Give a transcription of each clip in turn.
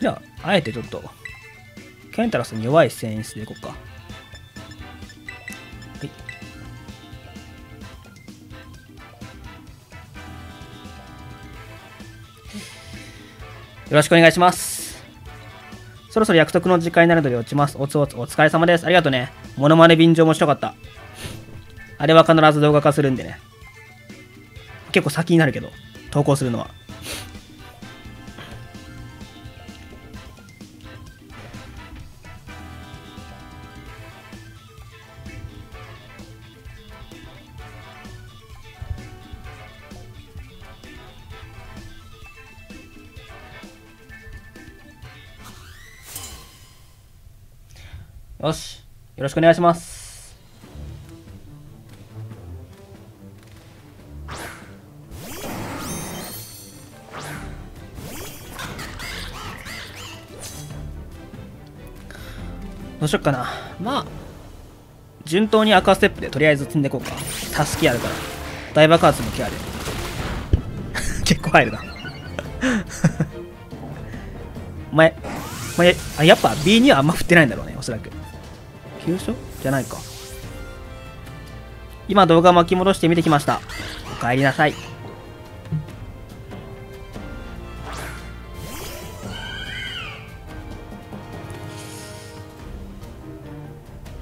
じゃあ、あえてちょっと、ケンタラスに弱い選出でいこうか。はい。よろしくお願いします。そろそろ約束の時間になるので落ちます。おつおつお疲れ様です。ありがとうね。モノマネ便乗面白かった。あれは必ず動画化するんでね。結構先になるけど、投稿するのは。よし。よろしくお願いします。どうしよっかな。まあ、順当にアクアステップでとりあえず積んでいこうか。タスキあるから。大爆発のケアで。結構入るな。お前、お前、あ、やっぱ B にはあんま振ってないんだろうね、おそらく。急所じゃないか。今動画巻き戻して見てきました。おかえりなさい。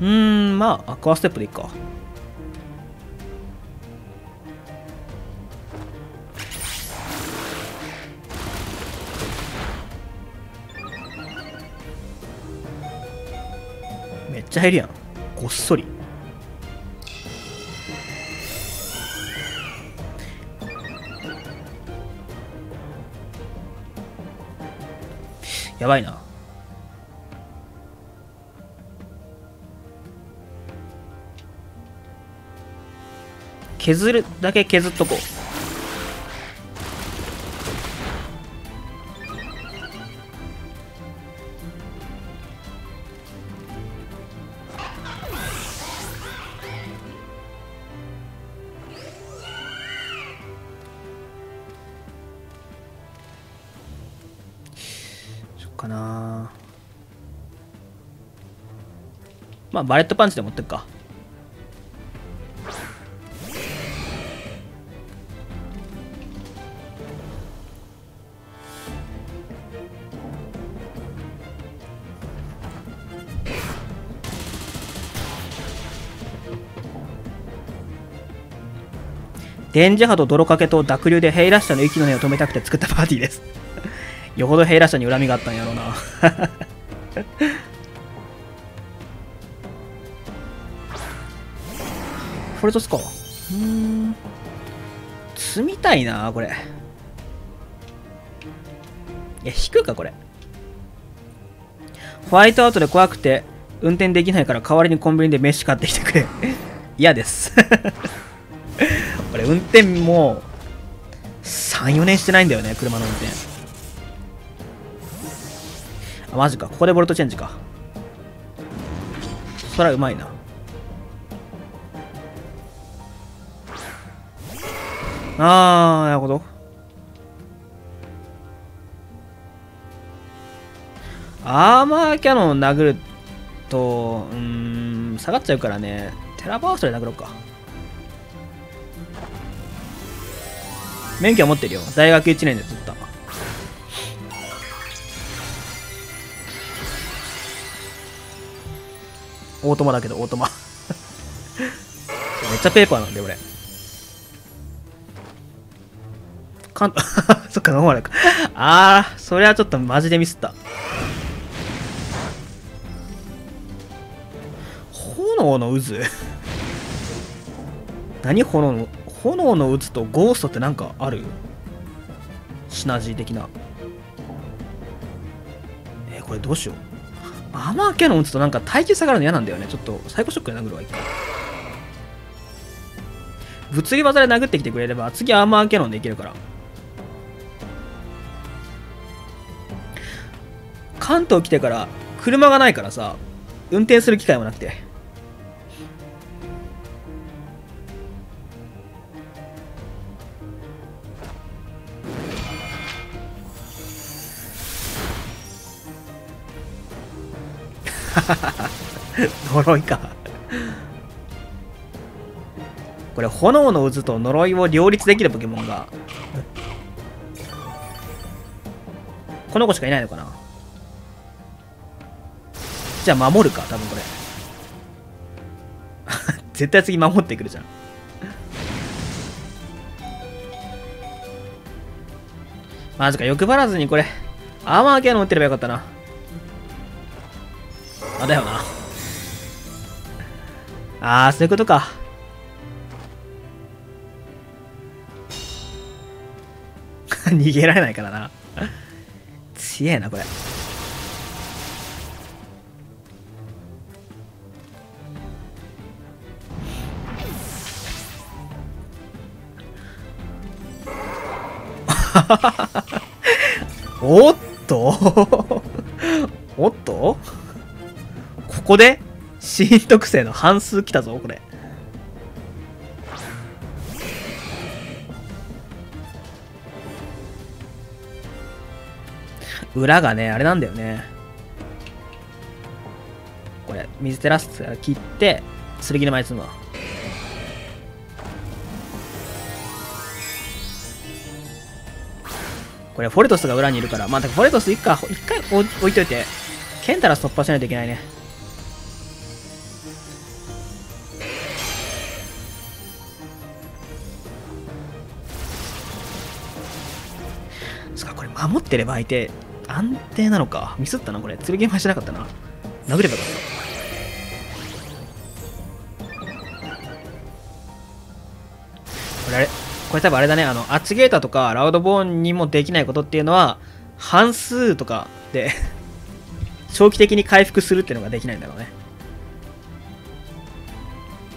うーん、まあ、アクアステップでいいか。めっちゃ入るやん。ごっそり。やばいな。削るだけ削っとこう。まあバレットパンチで持ってくか。電磁波と泥かけと濁流でヘイラッシャの息の根を止めたくて作ったパーティーです。よほどヘイラッシャに恨みがあったんやろうな。フォルトスコうん。積みたいなこれ。いや引くかこれ。ホワイトアウトで怖くて運転できないから代わりにコンビニで飯買ってきてくれ。嫌です。俺運転もう34年してないんだよね車の運転。あマジか。ここでボルトチェンジか。そりゃうまいな。あーなるほど。アーマーキャノン殴るとうん下がっちゃうからね。テラバーストで殴ろうか。免許は持ってるよ。大学1年で取った。オートマだけどオートマ。めっちゃペーパーなんで俺。かん そっかノーマルか。あーそれはちょっとマジでミスった。炎の渦？何炎の？炎の渦とゴーストってなんかある？シナジー的な。えーこれどうしよう。アーマーキャノン打つとなんか耐久下がるの嫌なんだよね。ちょっとサイコショックで殴るわいいか物理技で殴ってきてくれれば次アーマーキャノンでいけるから。関東来てから車がないからさ運転する機会もなくて 呪いか。これ、炎の渦と呪いを両立できるポケモンが。この子しかいないのかなじゃあ守るか、多分これ。絶対次守ってくるじゃん。マジか、欲張らずにこれ、アーマー系の打ってればよかったな。あ、だよな。あー、そういうことか。逃げられないからな。強えな、これ。おっと？おっと？ここで新特性の半数来たぞ、これ。裏がね、あれなんだよね。これ、水テラスから切って、剣の前積むわ。これフォレトスが裏にいるから、まあ、フォレトス一回、一回置いといて、ケンタラス突破しないといけないね。そか、これ守ってれば相手、安定なのか。ミスったな、これ。剣前しなかったな。殴ればよかった。これあれ？これ多分あれだね、あの、アッチゲータとかラウドボーンにもできないことっていうのは、半数とかで 長期的に回復するっていうのができないんだろうね。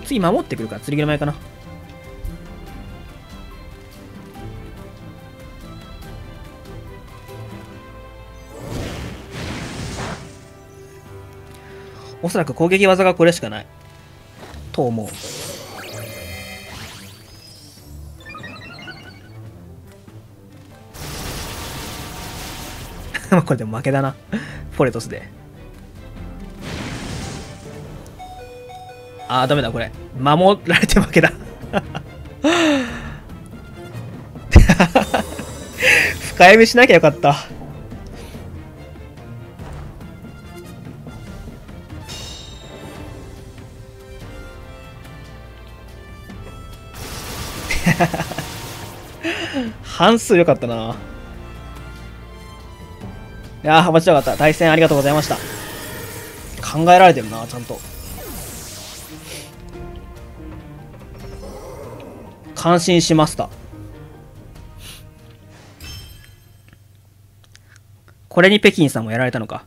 次守ってくるから、釣りの前かな。おそらく攻撃技がこれしかない。と思う。これでも負けだな。フォレトスで。あー、ダメだ、これ。守られて負けだ。深読みしなきゃよかった。半数良かったな。いやー、面白かった。対戦ありがとうございました。考えられてるな、ちゃんと。感心しました。これに北京さんもやられたのか。